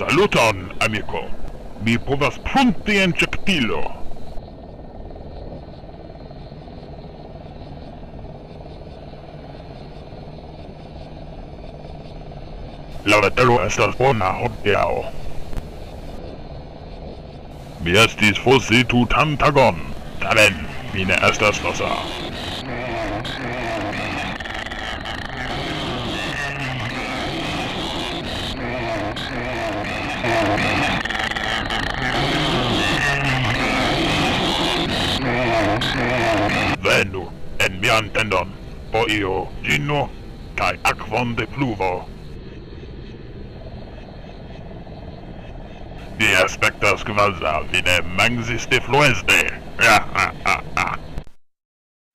Saluton, amico. Mi povas prunti en cektilo. La vetero estas bona hodiaŭ. Mi estis fosi tutan tagon, tamen mi ne estas losa. Venu en mian tendon, po io gino cae aquon de pluvo. Vi aspectas qualza, vi ne mangsis de fluesde. Ha ha ha.